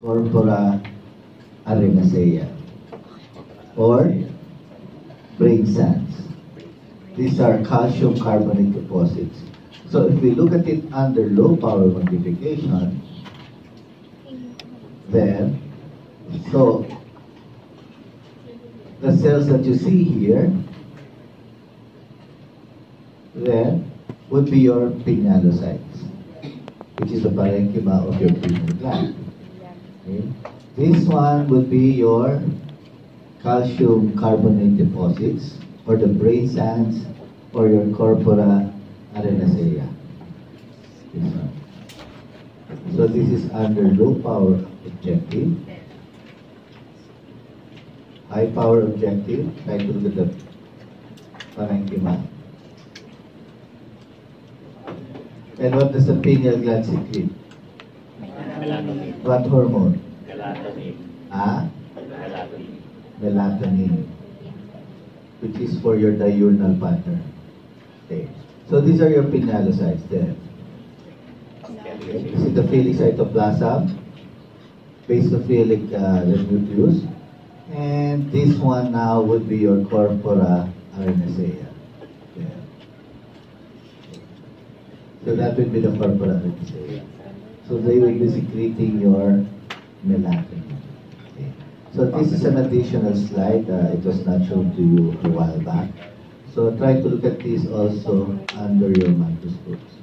corpora uh, arenacea or brain sands. These are calcium carbonate deposits. So if we look at it under low power magnification, then, so the cells that you see here, then would be your pinealocytes, which is the parenchyma of your pineal gland. This one would be your calcium carbonate deposits, or the brain sands, or your corpora arenacea. This one. So this is under low power objective. High power objective, try to look at the parenchyma. And what does the pineal gland secrete? What hormone? Melatonin. Ah, Melatonin. melatonin, which is for your diurnal pattern. Okay. So these are your pinealocytes there. This is the phalanx cytoplasm, basophilic uh, the nucleus, and this one now would be your corpora arenacea. There. So that would be the corpora arenacea. So they will be secreting your melatonin. Okay. So this is an additional slide. Uh, it was not shown to you a while back. So try to look at this also under your microscopes.